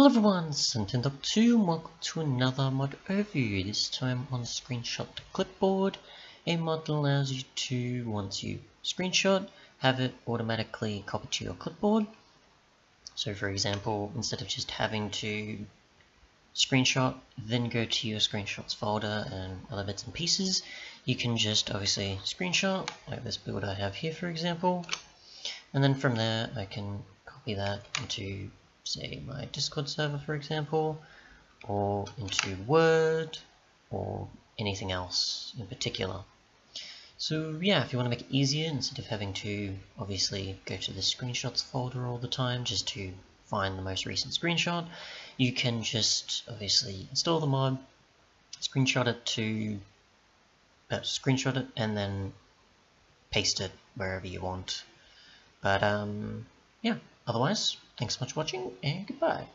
Hello everyone, Nintendo2 and welcome to another mod overview, this time on Screenshot to Clipboard, a mod that allows you to, once you screenshot, have it automatically copied to your clipboard. So for example, instead of just having to screenshot, then go to your screenshots folder and other bits and pieces, you can just obviously screenshot, like this build I have here for example, and then from there I can copy that into say my Discord server for example, or into Word, or anything else in particular. So yeah, if you want to make it easier, instead of having to obviously go to the screenshots folder all the time just to find the most recent screenshot, you can just obviously install the mod, screenshot it to uh, screenshot it and then paste it wherever you want. But um, yeah, otherwise, Thanks so much for watching, and goodbye.